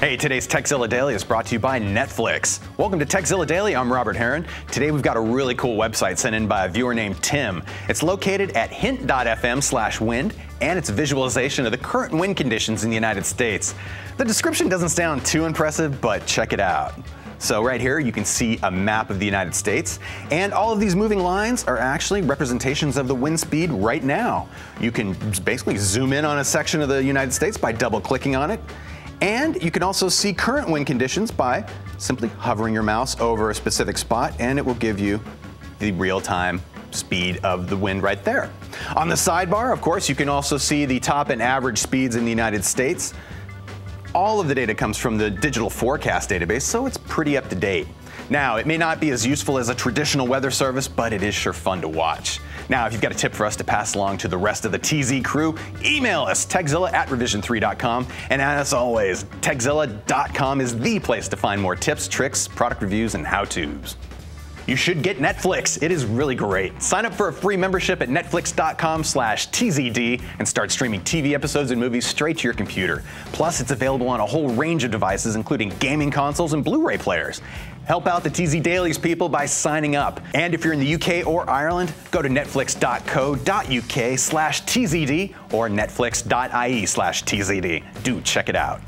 Hey, today's Tekzilla Daily is brought to you by Netflix. Welcome to Tekzilla Daily. I'm Robert Heron. Today we've got a really cool website sent in by a viewer named Tim. It's located at hint.fm slash wind and it's a visualization of the current wind conditions in the United States. The description doesn't sound too impressive, but check it out. So right here, you can see a map of the United States, and all of these moving lines are actually representations of the wind speed right now. You can basically zoom in on a section of the United States by double clicking on it, and you can also see current wind conditions by simply hovering your mouse over a specific spot and it will give you the real-time speed of the wind right there. On the sidebar, of course, you can also see the top and average speeds in the United States. All of the data comes from the digital forecast database, so it's pretty up to date. Now, it may not be as useful as a traditional weather service, but it is sure fun to watch. Now, if you've got a tip for us to pass along to the rest of the TZ crew, email us, tekzilla at revision3.com. And as always, tekzilla.com is the place to find more tips, tricks, product reviews, and how-tos. You should get Netflix. It is really great. Sign up for a free membership at netflix.com slash TZD and start streaming TV episodes and movies straight to your computer. Plus, it's available on a whole range of devices, including gaming consoles and Blu-ray players. Help out the TZ Dailies people by signing up. And if you're in the UK or Ireland, go to netflix.co.uk slash TZD or netflix.ie slash TZD. Do check it out.